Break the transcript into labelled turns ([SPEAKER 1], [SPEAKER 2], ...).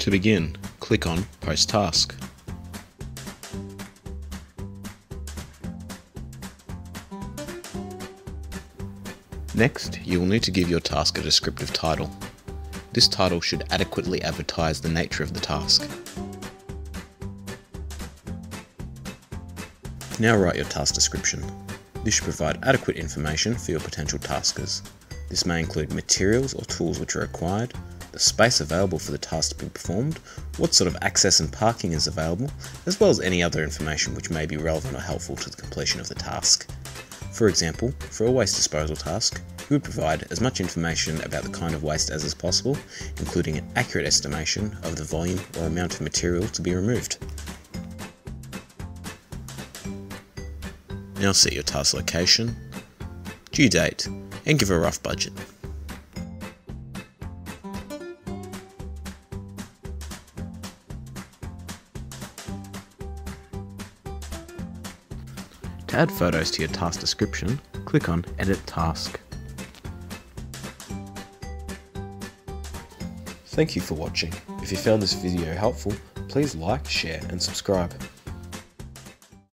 [SPEAKER 1] To begin, click on Post Task. Next, you will need to give your task a descriptive title. This title should adequately advertise the nature of the task. Now write your task description. This should provide adequate information for your potential taskers. This may include materials or tools which are required, the space available for the task to be performed, what sort of access and parking is available, as well as any other information which may be relevant or helpful to the completion of the task. For example, for a waste disposal task, you would provide as much information about the kind of waste as is possible, including an accurate estimation of the volume or amount of material to be removed. Now set your task location, due date, and give a rough budget. To add photos to your task description, click on Edit Task. Thank you for watching. If you found this video helpful, please like, share and subscribe.